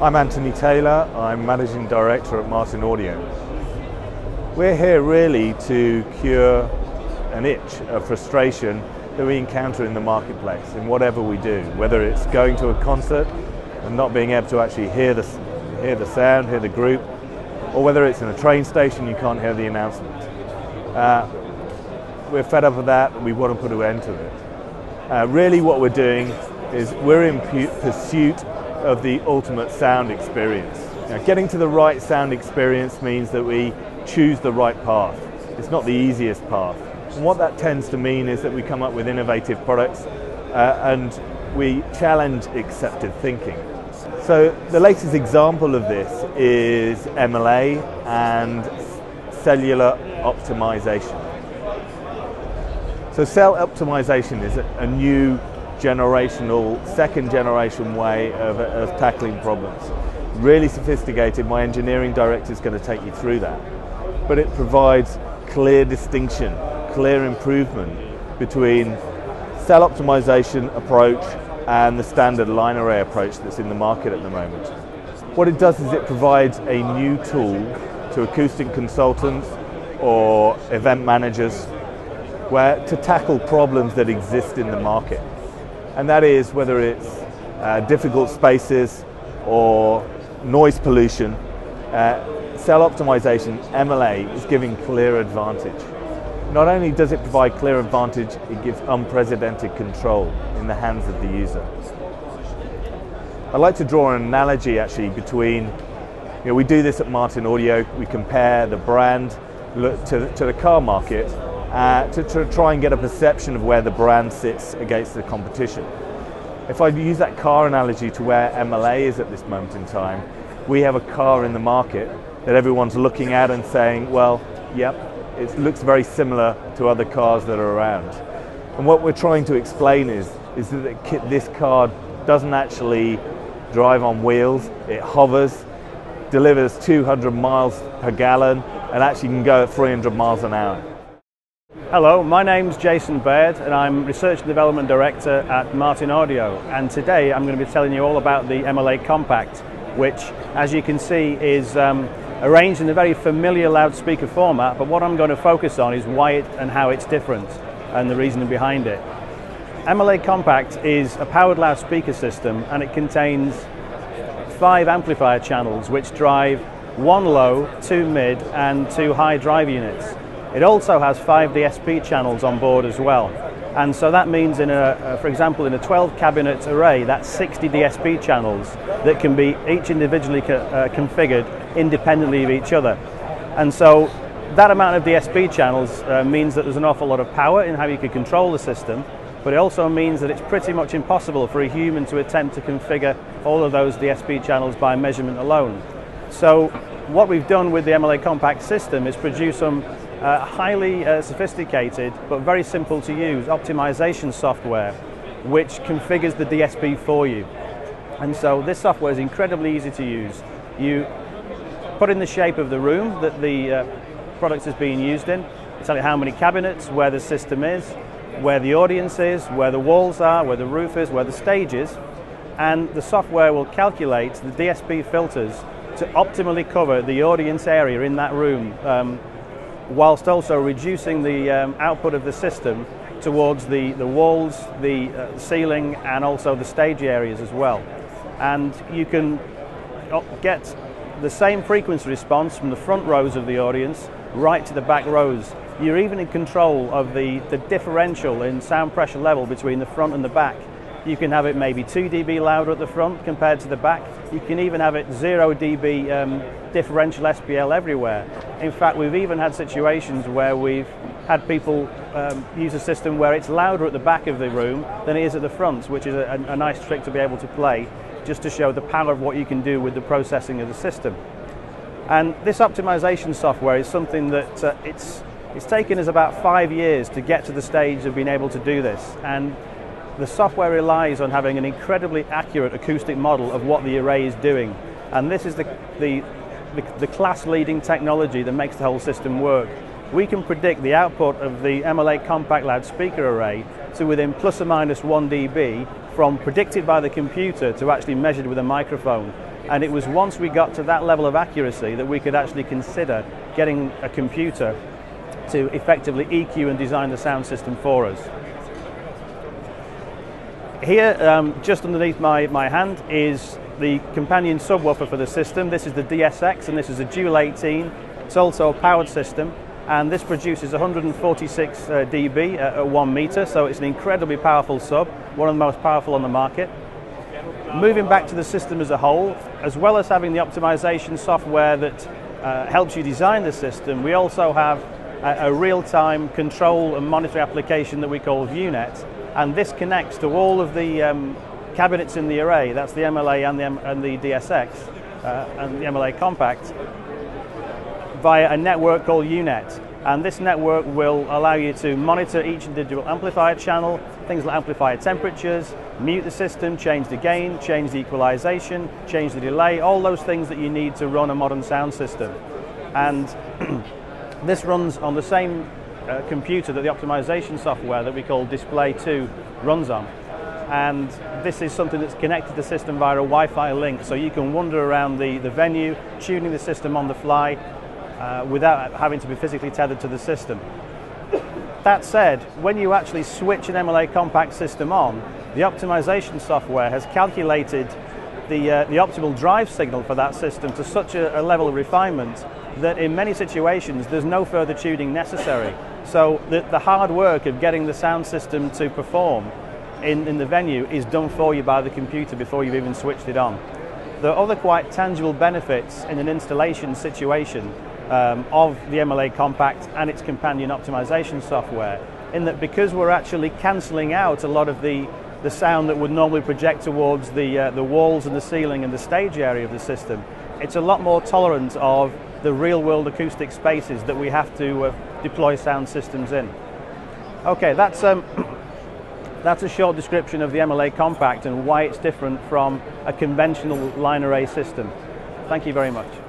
I'm Anthony Taylor, I'm Managing Director at Martin Audio. We're here really to cure an itch, a frustration that we encounter in the marketplace in whatever we do, whether it's going to a concert and not being able to actually hear the, hear the sound, hear the group, or whether it's in a train station you can't hear the announcement. Uh, we're fed up with that, we want to put an end to it. Uh, really what we're doing is we're in pursuit of the ultimate sound experience. Now, getting to the right sound experience means that we choose the right path. It's not the easiest path. And what that tends to mean is that we come up with innovative products uh, and we challenge accepted thinking. So the latest example of this is MLA and cellular optimization. So cell optimization is a new generational, second generation way of, of tackling problems. Really sophisticated, my engineering director is going to take you through that. But it provides clear distinction, clear improvement between cell optimization approach and the standard line array approach that's in the market at the moment. What it does is it provides a new tool to acoustic consultants or event managers where to tackle problems that exist in the market and that is whether it's uh, difficult spaces or noise pollution, uh, cell optimization, MLA, is giving clear advantage. Not only does it provide clear advantage, it gives unprecedented control in the hands of the user. I'd like to draw an analogy actually between, you know, we do this at Martin Audio, we compare the brand to, to the car market uh, to, to, try and get a perception of where the brand sits against the competition. If I use that car analogy to where MLA is at this moment in time, we have a car in the market that everyone's looking at and saying, well, yep, it looks very similar to other cars that are around. And what we're trying to explain is, is that this car doesn't actually drive on wheels, it hovers, delivers 200 miles per gallon, and actually can go at 300 miles an hour. Hello, my name's Jason Baird and I'm Research and Development Director at Martin Audio and today I'm going to be telling you all about the MLA Compact which as you can see is um, arranged in a very familiar loudspeaker format but what I'm going to focus on is why it and how it's different and the reasoning behind it. MLA Compact is a powered loudspeaker system and it contains five amplifier channels which drive one low, two mid and two high drive units. It also has five DSP channels on board as well. And so that means, in a, uh, for example, in a 12 cabinet array, that's 60 DSP channels that can be each individually co uh, configured independently of each other. And so that amount of DSP channels uh, means that there's an awful lot of power in how you can control the system, but it also means that it's pretty much impossible for a human to attempt to configure all of those DSP channels by measurement alone. So what we've done with the MLA Compact system is produce some uh, highly uh, sophisticated but very simple to use optimization software which configures the DSP for you. And so this software is incredibly easy to use. You put in the shape of the room that the uh, product is being used in, tell it how many cabinets, where the system is, where the audience is, where the walls are, where the roof is, where the stage is, and the software will calculate the DSP filters to optimally cover the audience area in that room um, whilst also reducing the um, output of the system towards the, the walls, the uh, ceiling, and also the stage areas as well. And you can uh, get the same frequency response from the front rows of the audience right to the back rows. You're even in control of the, the differential in sound pressure level between the front and the back. You can have it maybe 2 dB louder at the front compared to the back. You can even have it 0 dB um, differential SPL everywhere. In fact, we've even had situations where we've had people um, use a system where it's louder at the back of the room than it is at the front, which is a, a nice trick to be able to play just to show the power of what you can do with the processing of the system. And this optimization software is something that uh, it's, it's taken us about five years to get to the stage of being able to do this. And the software relies on having an incredibly accurate acoustic model of what the array is doing. And this is the, the the, the class-leading technology that makes the whole system work. We can predict the output of the MLA compact loudspeaker array to within plus or minus 1 dB from predicted by the computer to actually measured with a microphone And it was once we got to that level of accuracy that we could actually consider getting a computer to effectively EQ and design the sound system for us. Here, um, just underneath my, my hand, is the companion subwoofer for the system. This is the DSX and this is a Dual 18. It's also a powered system and this produces 146 uh, dB at, at one meter, so it's an incredibly powerful sub, one of the most powerful on the market. Moving back to the system as a whole, as well as having the optimization software that uh, helps you design the system, we also have a, a real-time control and monitoring application that we call VU-NET, and this connects to all of the um, cabinets in the array, that's the MLA and the, M and the DSX, uh, and the MLA Compact, via a network called UNET. And this network will allow you to monitor each individual amplifier channel, things like amplifier temperatures, mute the system, change the gain, change the equalization, change the delay, all those things that you need to run a modern sound system. And this runs on the same uh, computer that the optimization software that we call Display 2 runs on. And this is something that's connected to the system via a Wi-Fi link, so you can wander around the, the venue, tuning the system on the fly, uh, without having to be physically tethered to the system. That said, when you actually switch an MLA compact system on, the optimization software has calculated the, uh, the optimal drive signal for that system to such a, a, level of refinement that in many situations there's no further tuning necessary. So the, the hard work of getting the sound system to perform in, in the venue is done for you by the computer before you've even switched it on. There are other quite tangible benefits in an installation situation um, of the MLA Compact and its companion optimization software in that because we're actually cancelling out a lot of the, the sound that would normally project towards the, uh, the walls and the ceiling and the stage area of the system, it's a lot more tolerant of the real world acoustic spaces that we have to uh, deploy sound systems in. Okay, that's, um, that's a short description of the MLA Compact and why it's different from a conventional line array system. Thank you very much.